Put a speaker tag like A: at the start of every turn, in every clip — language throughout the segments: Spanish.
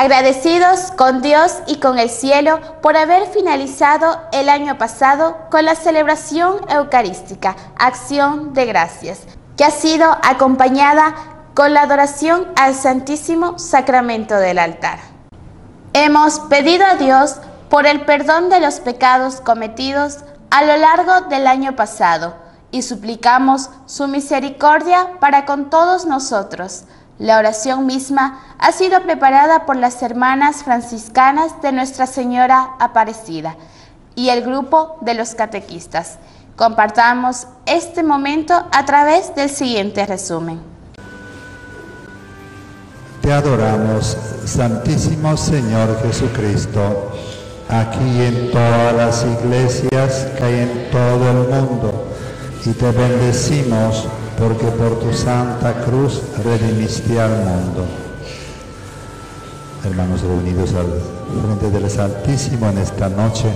A: Agradecidos con Dios y con el cielo por haber finalizado el año pasado con la celebración eucarística, acción de gracias, que ha sido acompañada con la adoración al Santísimo Sacramento del altar. Hemos pedido a Dios por el perdón de los pecados cometidos a lo largo del año pasado y suplicamos su misericordia para con todos nosotros la oración misma ha sido preparada por las hermanas franciscanas de Nuestra Señora Aparecida y el grupo de los catequistas. Compartamos este momento a través del siguiente resumen.
B: Te adoramos, Santísimo Señor Jesucristo, aquí en todas las iglesias que hay en todo el mundo, y te bendecimos porque por tu santa cruz redimiste al mundo. Hermanos reunidos al frente del Santísimo en esta noche,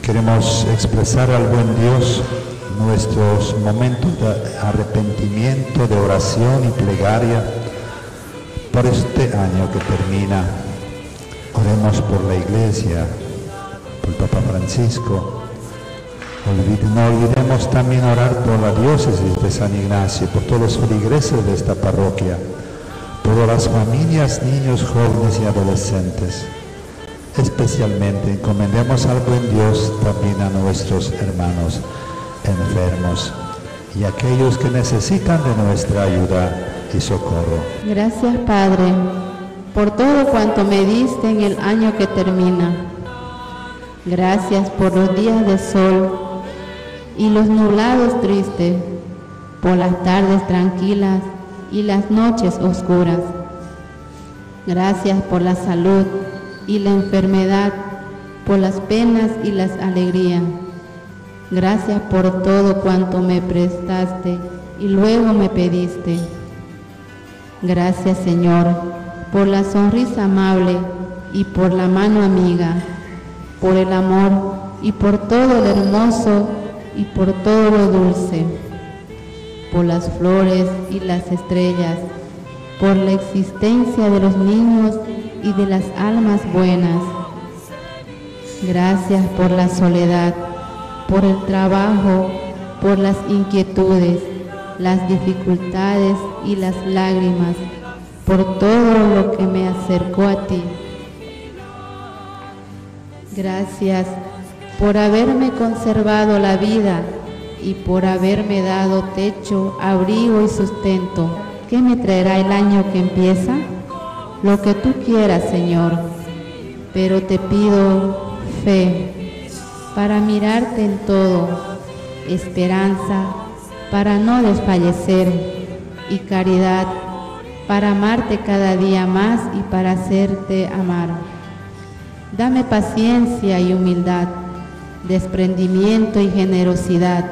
B: queremos expresar al buen Dios nuestros momentos de arrepentimiento, de oración y plegaria por este año que termina. Oremos por la Iglesia, por Papa Francisco, no olvidemos también orar por la diócesis de San Ignacio, por todos los feligreses de esta parroquia, por las familias, niños, jóvenes y adolescentes. Especialmente encomendemos al buen Dios también a nuestros hermanos enfermos y aquellos que necesitan de nuestra ayuda y socorro.
C: Gracias Padre por todo cuanto me diste en el año que termina. Gracias por los días de sol y los nublados tristes, por las tardes tranquilas y las noches oscuras. Gracias por la salud y la enfermedad, por las penas y las alegrías. Gracias por todo cuanto me prestaste y luego me pediste. Gracias Señor por la sonrisa amable y por la mano amiga, por el amor y por todo el hermoso y por todo lo dulce, por las flores y las estrellas, por la existencia de los niños y de las almas buenas. Gracias por la soledad, por el trabajo, por las inquietudes, las dificultades y las lágrimas, por todo lo que me acercó a ti. Gracias por haberme conservado la vida y por haberme dado techo, abrigo y sustento. ¿Qué me traerá el año que empieza? Lo que tú quieras, Señor, pero te pido fe para mirarte en todo, esperanza para no desfallecer y caridad para amarte cada día más y para hacerte amar. Dame paciencia y humildad desprendimiento y generosidad.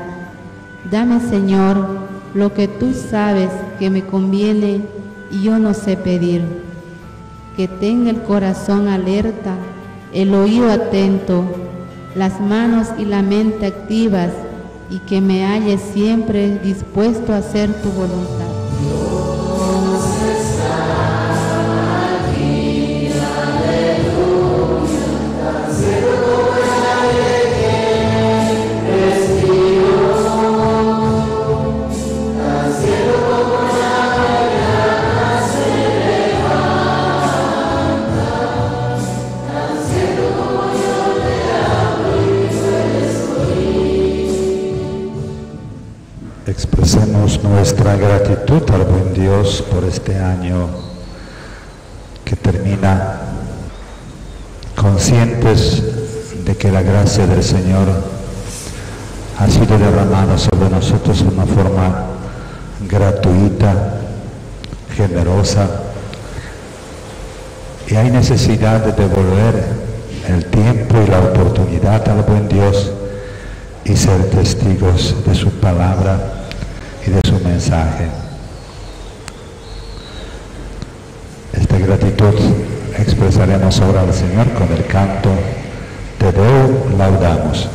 C: Dame, Señor, lo que tú sabes que me conviene y yo no sé pedir. Que tenga el corazón alerta, el oído atento, las manos y la mente activas y que me halle siempre dispuesto a hacer tu voluntad.
B: Nuestra gratitud al buen Dios por este año que termina conscientes de que la gracia del Señor ha sido derramada sobre nosotros de una forma gratuita, generosa, y hay necesidad de devolver el tiempo y la oportunidad al buen Dios y ser testigos de su palabra y de su mensaje. Esta gratitud expresaremos ahora al Señor con el canto Te doy, laudamos.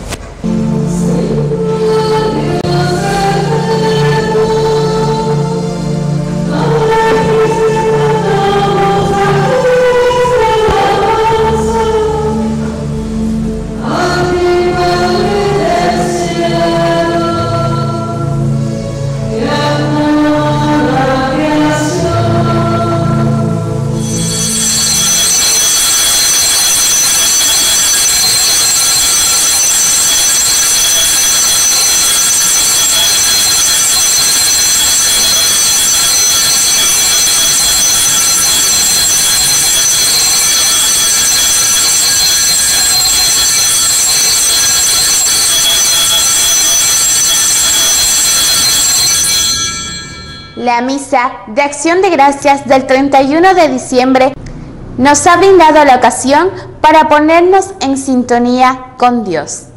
A: De acción de gracias del 31 de diciembre nos ha brindado la ocasión para ponernos en sintonía con Dios,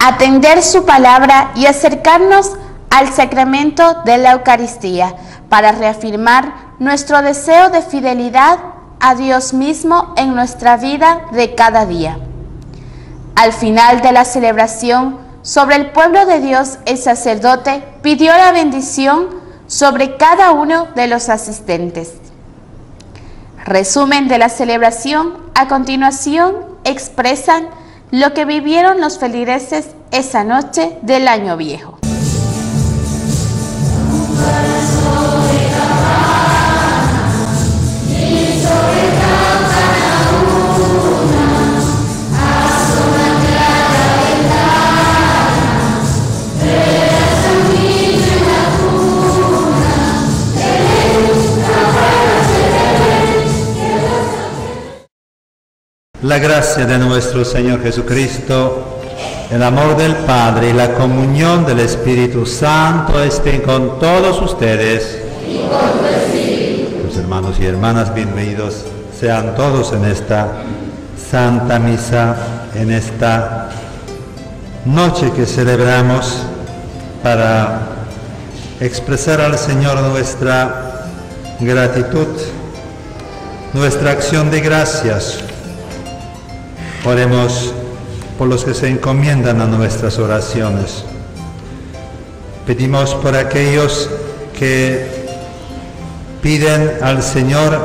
A: atender su palabra y acercarnos al sacramento de la Eucaristía para reafirmar nuestro deseo de fidelidad a Dios mismo en nuestra vida de cada día. Al final de la celebración, sobre el pueblo de Dios, el sacerdote pidió la bendición sobre cada uno de los asistentes. Resumen de la celebración, a continuación expresan lo que vivieron los feligreses esa noche del año viejo.
D: La gracia de nuestro Señor Jesucristo, el amor del Padre y la comunión del Espíritu Santo estén con todos ustedes. Los hermanos y hermanas, bienvenidos sean todos en esta Santa Misa, en esta noche que celebramos para expresar al Señor nuestra gratitud, nuestra acción de gracias Oremos por los que se encomiendan a nuestras oraciones. Pedimos por aquellos que piden al Señor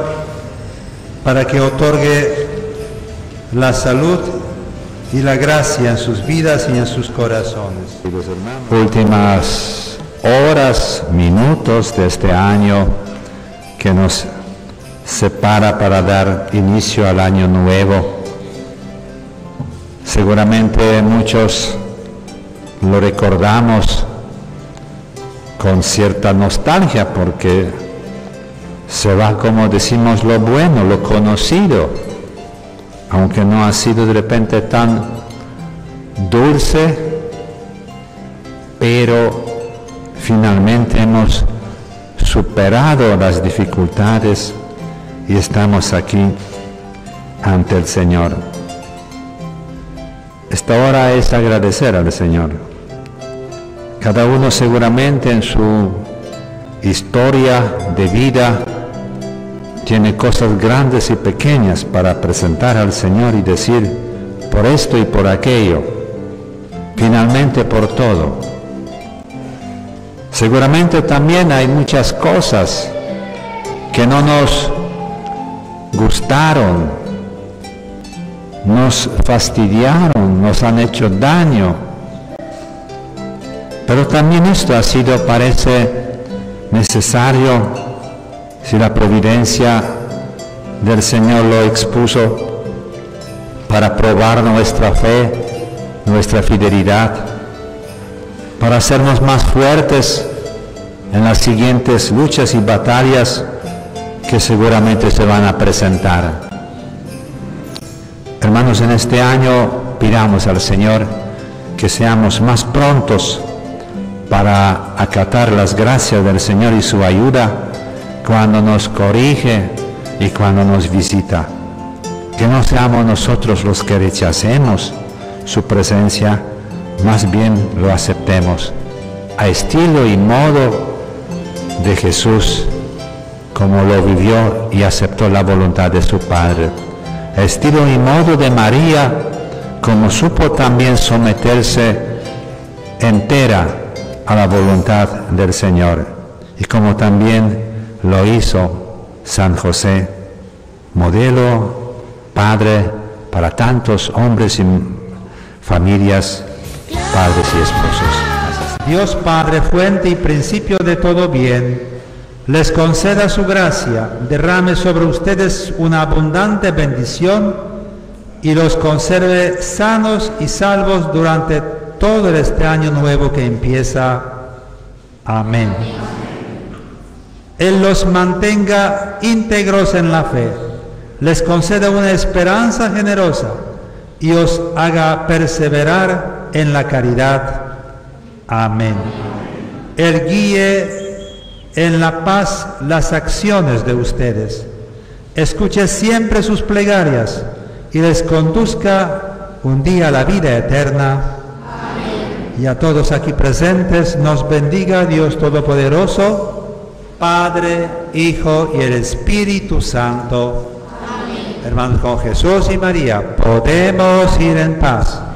D: para que otorgue la salud y la gracia en sus vidas y en sus corazones.
B: Últimas horas, minutos de este año que nos separa para dar inicio al año nuevo. Seguramente muchos lo recordamos con cierta nostalgia porque se va, como decimos, lo bueno, lo conocido, aunque no ha sido de repente tan dulce, pero finalmente hemos superado las dificultades y estamos aquí ante el Señor. Esta hora es agradecer al Señor. Cada uno seguramente en su historia de vida tiene cosas grandes y pequeñas para presentar al Señor y decir, por esto y por aquello, finalmente por todo. Seguramente también hay muchas cosas que no nos gustaron, nos fastidiaron, nos han hecho daño. Pero también esto ha sido, parece necesario, si la providencia del Señor lo expuso, para probar nuestra fe, nuestra fidelidad, para hacernos más fuertes en las siguientes luchas y batallas que seguramente se van a presentar. Hermanos, en este año pidamos al Señor que seamos más prontos para acatar las gracias del Señor y su ayuda cuando nos corrige y cuando nos visita. Que no seamos nosotros los que rechacemos su presencia, más bien lo aceptemos a estilo y modo de Jesús, como lo vivió y aceptó la voluntad de su Padre estilo y modo de María, como supo también someterse entera a la voluntad del Señor, y como también lo hizo San José, modelo, padre para tantos hombres y familias, padres y esposos.
D: Dios Padre, fuente y principio de todo bien, les conceda su gracia, derrame sobre ustedes una abundante bendición y los conserve sanos y salvos durante todo este año nuevo que empieza. Amén. Él los mantenga íntegros en la fe, les conceda una esperanza generosa y os haga perseverar en la caridad. Amén. Él guíe en la paz las acciones de ustedes. Escuche siempre sus plegarias y les conduzca un día a la vida eterna. Y a todos aquí presentes nos bendiga Dios Todopoderoso, Padre, Hijo y el Espíritu Santo. Hermanos, con Jesús y María podemos ir en paz.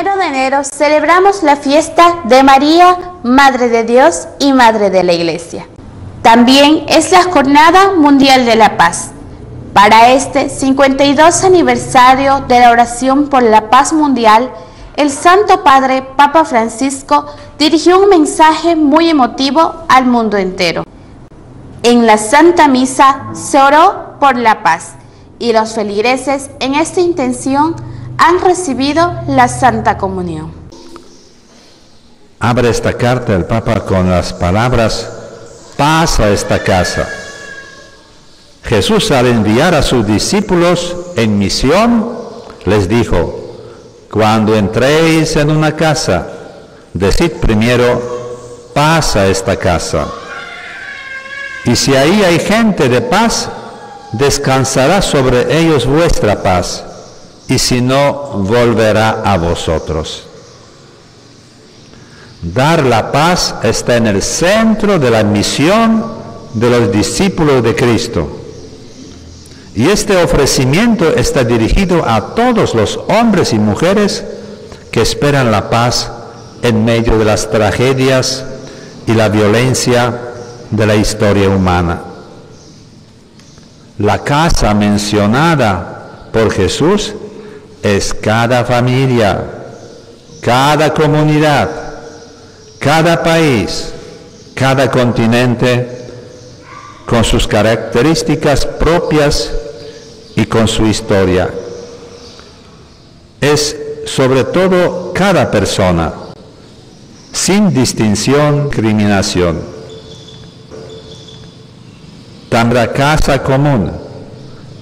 A: Primero de enero celebramos la fiesta de María, Madre de Dios y Madre de la Iglesia. También es la Jornada Mundial de la Paz. Para este 52 aniversario de la oración por la paz mundial, el Santo Padre Papa Francisco dirigió un mensaje muy emotivo al mundo entero. En la Santa Misa se oró por la paz y los feligreses en esta intención han recibido la Santa Comunión.
B: Abre esta carta el Papa con las palabras, paz a esta casa. Jesús al enviar a sus discípulos en misión, les dijo, cuando entréis en una casa, decid primero, paz a esta casa. Y si ahí hay gente de paz, descansará sobre ellos vuestra paz, y si no, volverá a vosotros. Dar la paz está en el centro de la misión de los discípulos de Cristo. Y este ofrecimiento está dirigido a todos los hombres y mujeres que esperan la paz en medio de las tragedias y la violencia de la historia humana. La casa mencionada por Jesús es cada familia, cada comunidad, cada país, cada continente, con sus características propias y con su historia. Es sobre todo cada persona, sin distinción, discriminación. Nuestra casa común,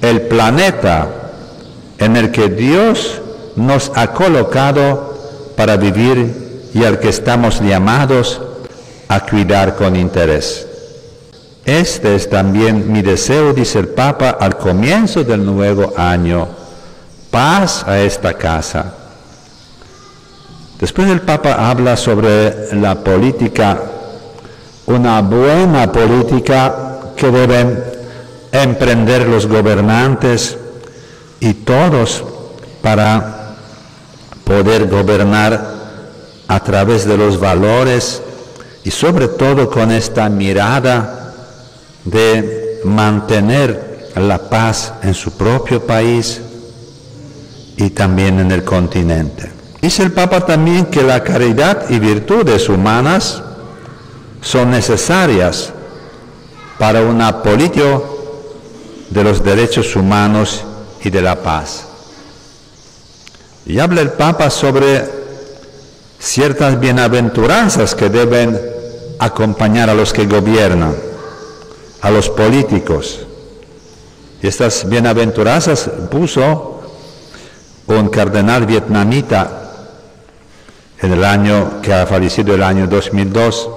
B: el planeta en el que Dios nos ha colocado para vivir y al que estamos llamados a cuidar con interés. Este es también mi deseo, dice el Papa, al comienzo del nuevo año. Paz a esta casa. Después el Papa habla sobre la política, una buena política que deben emprender los gobernantes y todos para poder gobernar a través de los valores y sobre todo con esta mirada de mantener la paz en su propio país y también en el continente. Dice el Papa también que la caridad y virtudes humanas son necesarias para una política de los derechos humanos y de la paz. Y habla el Papa sobre ciertas bienaventuranzas que deben acompañar a los que gobiernan, a los políticos. Y estas bienaventuranzas puso un cardenal vietnamita en el año que ha fallecido el año 2002.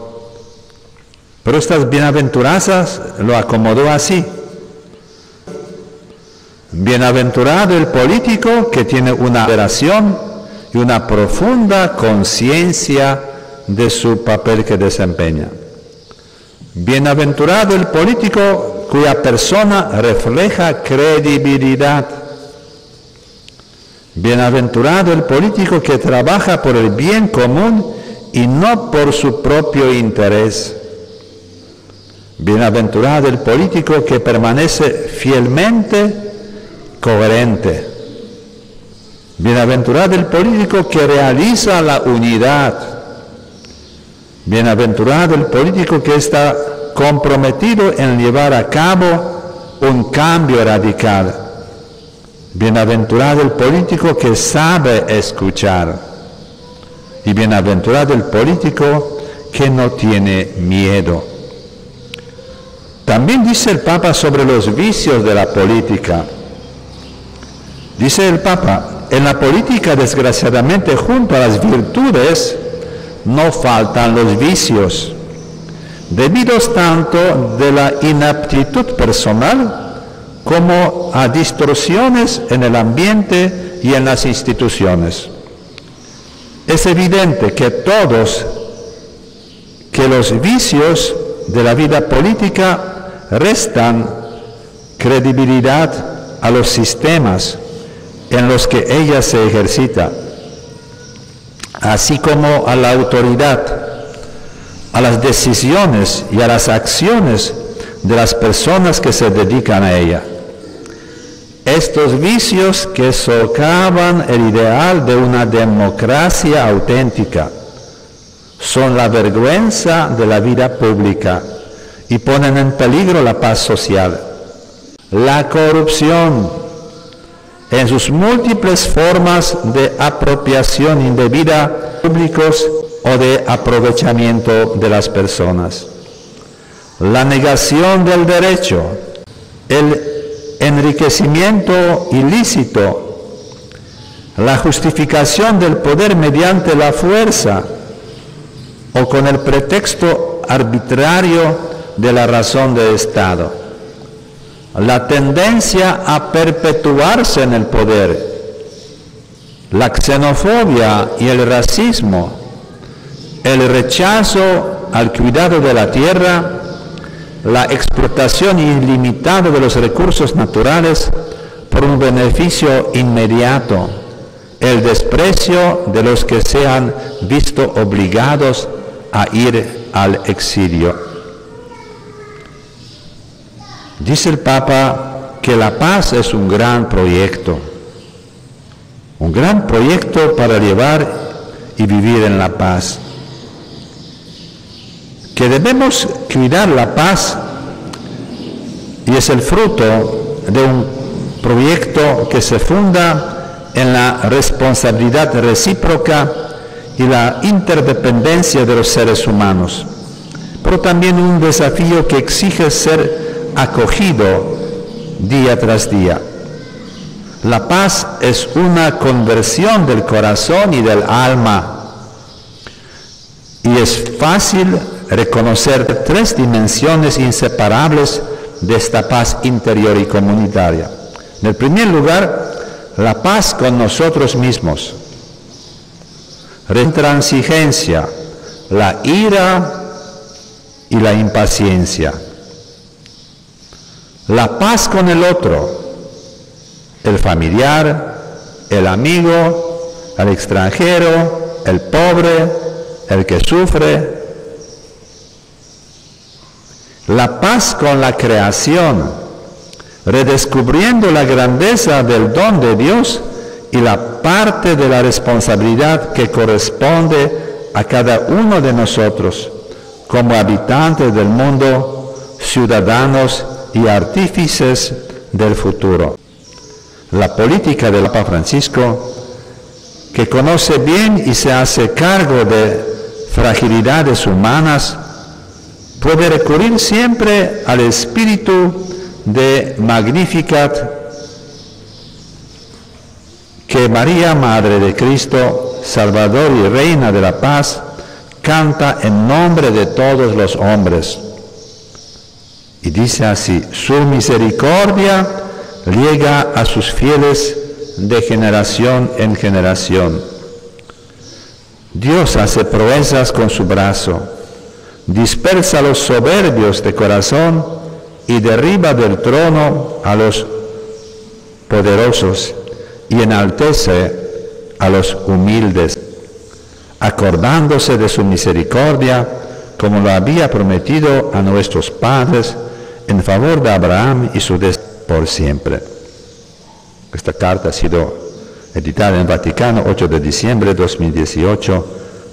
B: Pero estas bienaventuranzas lo acomodó así. Bienaventurado el político que tiene una operación y una profunda conciencia de su papel que desempeña. Bienaventurado el político cuya persona refleja credibilidad. Bienaventurado el político que trabaja por el bien común y no por su propio interés. Bienaventurado el político que permanece fielmente coherente. Bienaventurado el político que realiza la unidad. Bienaventurado el político que está comprometido en llevar a cabo un cambio radical. Bienaventurado el político que sabe escuchar. Y bienaventurado el político que no tiene miedo. También dice el Papa sobre los vicios de la política. Dice el Papa, en la política desgraciadamente junto a las virtudes no faltan los vicios, debidos tanto de la inaptitud personal como a distorsiones en el ambiente y en las instituciones. Es evidente que todos, que los vicios de la vida política restan credibilidad a los sistemas en los que ella se ejercita, así como a la autoridad, a las decisiones y a las acciones de las personas que se dedican a ella. Estos vicios que socavan el ideal de una democracia auténtica son la vergüenza de la vida pública y ponen en peligro la paz social. La corrupción, en sus múltiples formas de apropiación indebida públicos o de aprovechamiento de las personas. La negación del derecho, el enriquecimiento ilícito, la justificación del poder mediante la fuerza o con el pretexto arbitrario de la razón de Estado la tendencia a perpetuarse en el poder, la xenofobia y el racismo, el rechazo al cuidado de la tierra, la explotación ilimitada de los recursos naturales por un beneficio inmediato, el desprecio de los que se han visto obligados a ir al exilio. Dice el Papa que la paz es un gran proyecto, un gran proyecto para llevar y vivir en la paz. Que debemos cuidar la paz y es el fruto de un proyecto que se funda en la responsabilidad recíproca y la interdependencia de los seres humanos, pero también un desafío que exige ser acogido día tras día. La paz es una conversión del corazón y del alma. Y es fácil reconocer tres dimensiones inseparables de esta paz interior y comunitaria. En el primer lugar, la paz con nosotros mismos. Retransigencia, la ira y la impaciencia la paz con el otro, el familiar, el amigo, el extranjero, el pobre, el que sufre. La paz con la creación, redescubriendo la grandeza del don de Dios y la parte de la responsabilidad que corresponde a cada uno de nosotros como habitantes del mundo, ciudadanos y artífices del futuro. La política del Papa Francisco, que conoce bien y se hace cargo de fragilidades humanas, puede recurrir siempre al espíritu de Magnificat que María, Madre de Cristo, Salvador y Reina de la Paz, canta en nombre de todos los hombres. Y dice así, su misericordia llega a sus fieles de generación en generación. Dios hace proezas con su brazo, dispersa a los soberbios de corazón y derriba del trono a los poderosos y enaltece a los humildes, acordándose de su misericordia como lo había prometido a nuestros padres en favor de Abraham y su descendencia por siempre. Esta carta ha sido editada en Vaticano, 8 de diciembre de 2018,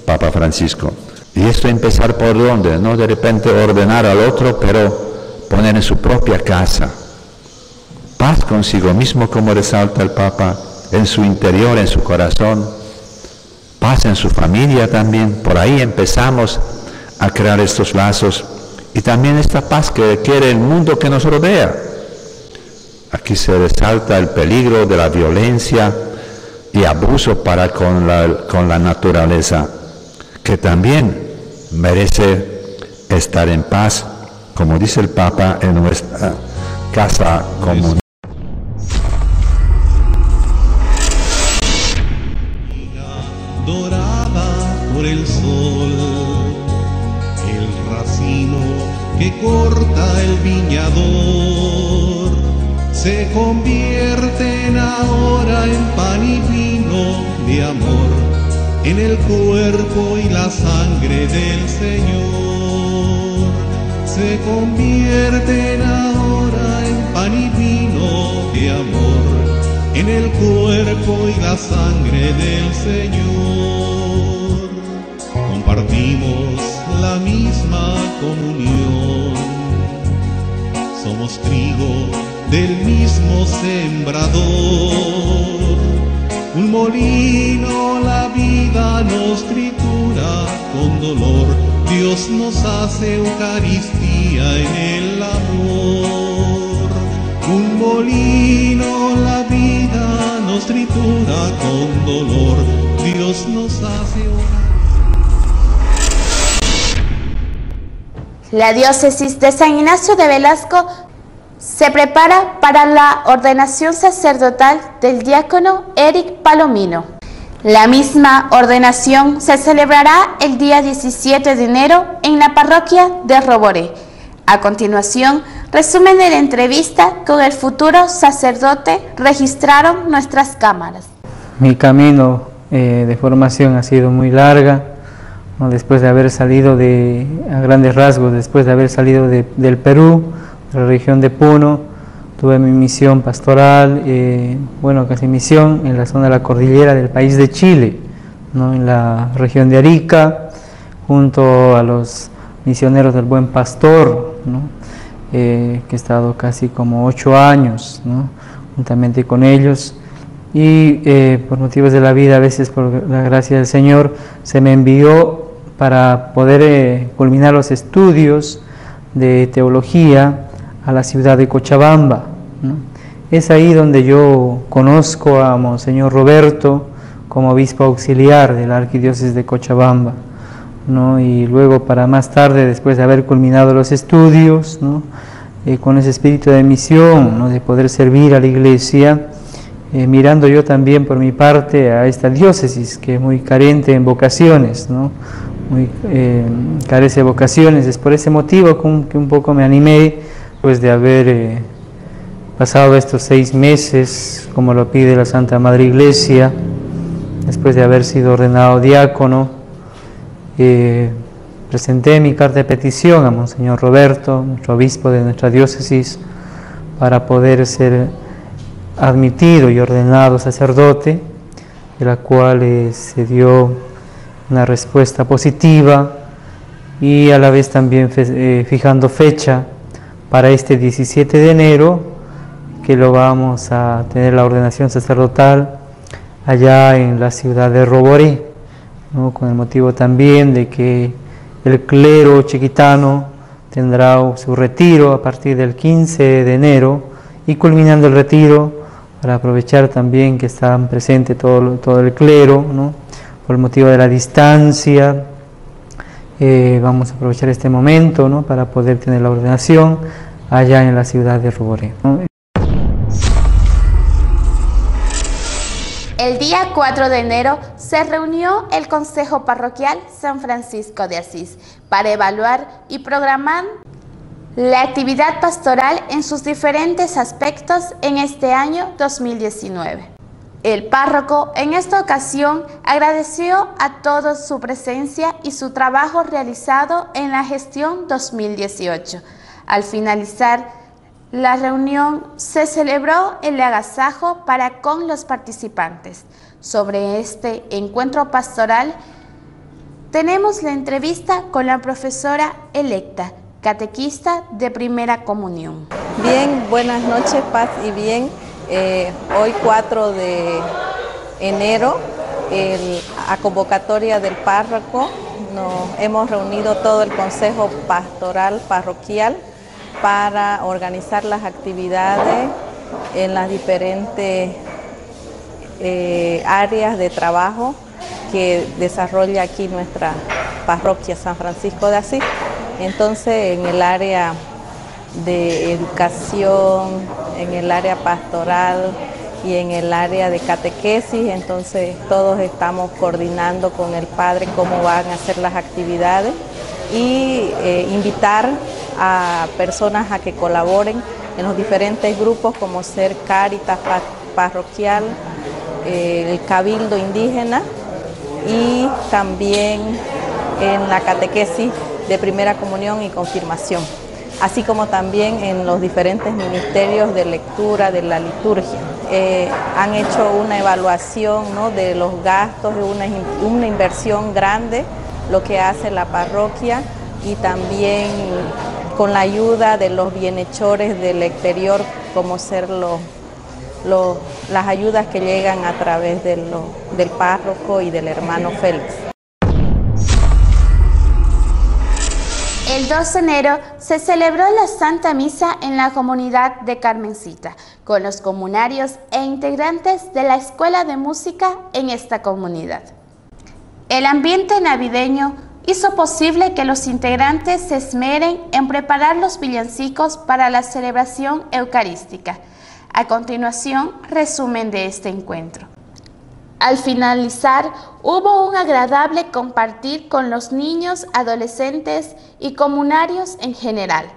B: Papa Francisco. Y esto empezar por dónde, no de repente ordenar al otro, pero poner en su propia casa. Paz consigo mismo, como resalta el Papa, en su interior, en su corazón. Paz en su familia también. Por ahí empezamos a crear estos lazos. Y también esta paz que quiere el mundo que nos rodea. Aquí se resalta el peligro de la violencia y abuso para con la, con la naturaleza, que también merece estar en paz, como dice el Papa, en nuestra casa común.
E: Dios nos hace La
A: diócesis de San Ignacio de Velasco se prepara para la ordenación sacerdotal del diácono Eric Palomino. La misma ordenación se celebrará el día 17 de enero en la parroquia de Roboré. A continuación, resumen de la entrevista con el futuro sacerdote registraron nuestras cámaras.
F: Mi camino eh, de formación ha sido muy larga, después de haber salido de, a grandes rasgos, después de haber salido de- del Perú, de la región de Puno, tuve mi misión pastoral, eh, bueno, casi misión en la zona de la cordillera del país de Chile, ¿no? en la región de Arica, junto a los misioneros del Buen Pastor, eh, que he estado casi como ocho años, juntamente con ellos. Y eh, por motivos de la vida, a veces por la gracia del Señor, se me envió para poder eh, culminar los estudios de teología a la ciudad de Cochabamba. Es ahí donde yo conozco a Monseñor Roberto como obispo auxiliar de la arquidiócesis de Cochabamba. ¿no? y luego para más tarde, después de haber culminado los estudios, ¿no? Eh, con ese espíritu de misión, de poder servir a la iglesia, eh, mirando yo también por mi parte a esta diócesis que es muy carente en vocaciones, ¿no? eh, carece de vocaciones, es por ese motivo que un poco me animé pues de haber eh, pasado estos seis meses, como lo pide la Santa Madre Iglesia, después de haber sido ordenado diácono, presenté mi carta de petición a Monseñor Roberto, nuestro obispo de nuestra diócesis, para poder ser admitido y ordenado sacerdote, de la cual eh, se dio una respuesta positiva y a la vez también eh, fijando fecha para este 17 de enero, que lo vamos a tener la ordenación sacerdotal allá en la ciudad de Roboré, con el motivo también de que el clero chiquitano tendrá su retiro a partir del 15 de enero y culminando el retiro para aprovechar también que están presentes todo, todo el clero, por el motivo de la distancia, eh, vamos a aprovechar este momento para poder tener la ordenación allá en la ciudad de Roboré. ¿no?
A: El día 4 de enero se reunió el Consejo Parroquial San Francisco de Asís para evaluar y programar la actividad pastoral en sus diferentes aspectos en este año 2019. El párroco en esta ocasión agradeció a todos su presencia y su trabajo realizado en la gestión 2018. Al finalizar La reunión se celebró el agasajo para con los participantes. Sobre este encuentro pastoral tenemos la entrevista con la profesora electa, catequista de primera comunión.
G: Bien, buenas noches, paz y bien. Eh, hoy 4 de enero, a convocatoria del párroco, nos hemos reunido todo el Consejo Pastoral Parroquial para organizar las actividades en las diferentes eh, áreas de trabajo que desarrolla aquí nuestra parroquia San Francisco de Asís. Entonces, en el área de educación, en el área pastoral y en el área de catequesis, entonces todos estamos coordinando con el Padre cómo van a ser las actividades y eh, invitar a personas a que colaboren en los diferentes grupos como ser Cáritas pa- Parroquial, eh, el Cabildo Indígena y también en la catequesis de primera comunión y confirmación, así como también en los diferentes ministerios de lectura de la liturgia. Eh, han hecho una evaluación ¿no? de los gastos, de una, una inversión grande, lo que hace la parroquia y también con la ayuda de los bienhechores del exterior, como ser las ayudas que llegan a través del párroco y del hermano Félix.
A: El 2 de enero se celebró la Santa Misa en la comunidad de Carmencita, con los comunarios e integrantes de la Escuela de Música en esta comunidad. El ambiente navideño hizo posible que los integrantes se esmeren en preparar los villancicos para la celebración eucarística. A continuación, resumen de este encuentro. Al finalizar, hubo un agradable compartir con los niños, adolescentes y comunarios en general.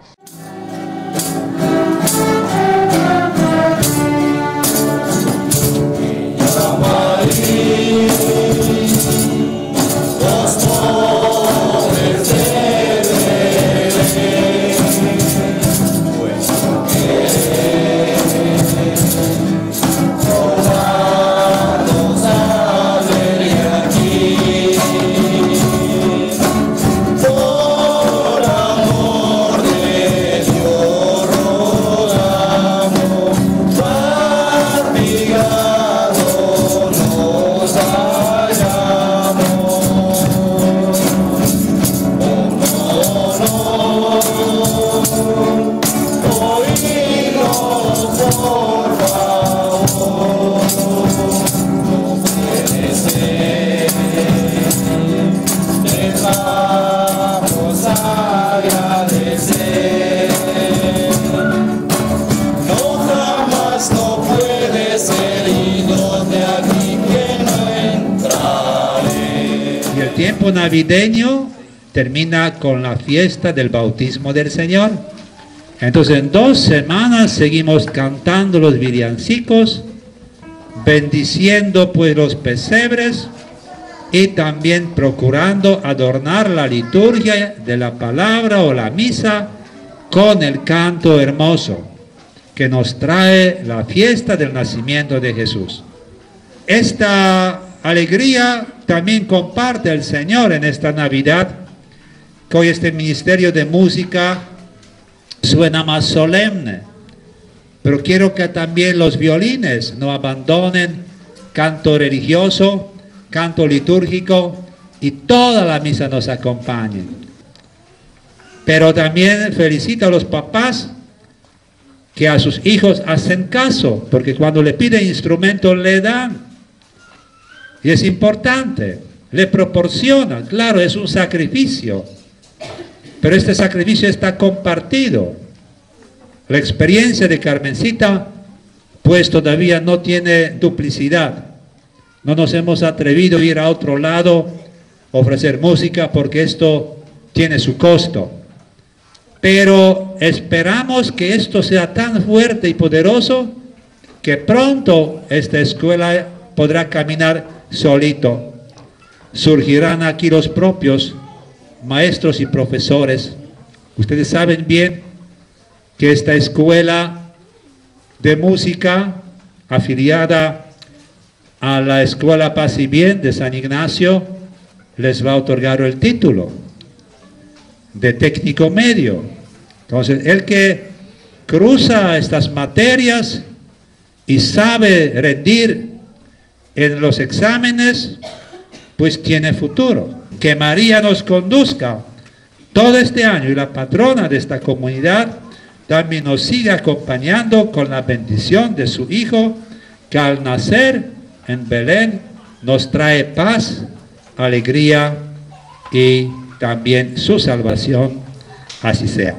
D: Tiempo navideño termina con la fiesta del bautismo del Señor. Entonces en dos semanas seguimos cantando los villancicos, bendiciendo pues los pesebres y también procurando adornar la liturgia de la palabra o la misa con el canto hermoso que nos trae la fiesta del nacimiento de Jesús. Esta alegría también comparte el Señor en esta Navidad, que hoy este ministerio de música suena más solemne, pero quiero que también los violines no abandonen canto religioso, canto litúrgico y toda la misa nos acompañe. Pero también felicito a los papás que a sus hijos hacen caso, porque cuando le piden instrumentos le dan. Y es importante, le proporciona, claro, es un sacrificio, pero este sacrificio está compartido. La experiencia de Carmencita, pues todavía no tiene duplicidad. No nos hemos atrevido a ir a otro lado, ofrecer música, porque esto tiene su costo. Pero esperamos que esto sea tan fuerte y poderoso que pronto esta escuela podrá caminar solito. Surgirán aquí los propios maestros y profesores. Ustedes saben bien que esta escuela de música afiliada a la Escuela Paz y Bien de San Ignacio les va a otorgar el título de técnico medio. Entonces, el que cruza estas materias y sabe rendir en los exámenes, pues tiene futuro. Que María nos conduzca todo este año y la patrona de esta comunidad también nos sigue acompañando con la bendición de su Hijo, que al nacer en Belén nos trae paz, alegría y también su salvación. Así sea.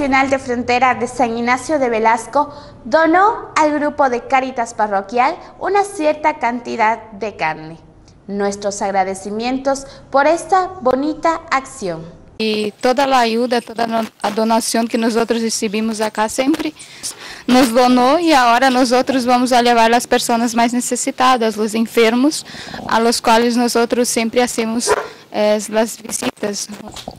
A: Nacional de Frontera de San Ignacio de Velasco donó al grupo de Cáritas Parroquial una cierta cantidad de carne. Nuestros agradecimientos por esta bonita acción.
H: E toda a ajuda, toda a donação que nós outros recebemos acá sempre nos donou e agora nós outros vamos a levar as pessoas mais necessitadas, os enfermos, a los quais nós outros sempre hacemos eh, as visitas.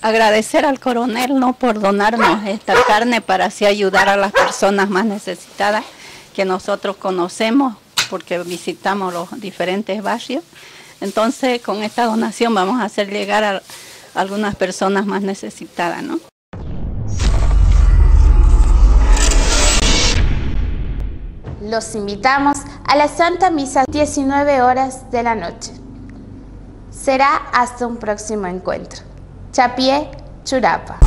I: Agradecer al coronel no por donarnos esta carne para así ayudar a las personas más necesitadas que nosotros conocemos porque visitamos los diferentes barrios. Entonces, con esta donación vamos a hacer llegar a algunas personas más necesitadas, ¿no?
A: Los invitamos a la Santa Misa 19 horas de la noche. Será hasta un próximo encuentro. Chapié, Churapa.